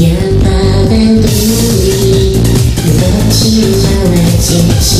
眼巴的独立，如何去找来解释？